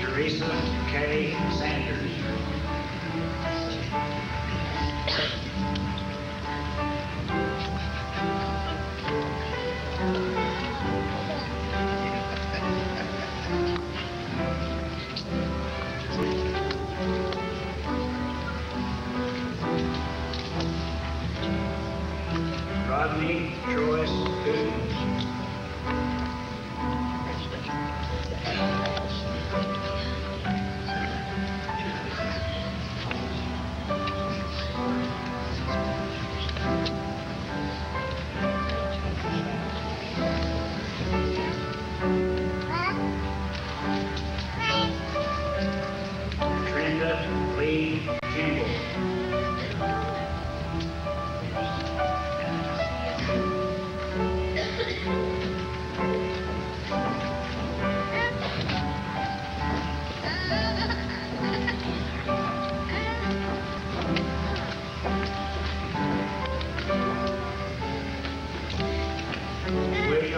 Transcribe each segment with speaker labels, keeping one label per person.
Speaker 1: Teresa K. Sanders. Joyce Goods. Trenda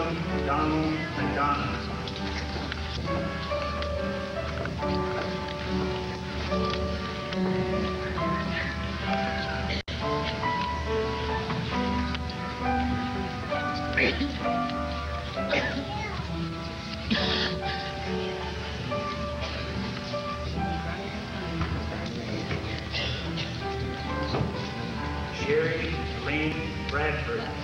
Speaker 1: Donald McDonough. Sherry Bradford.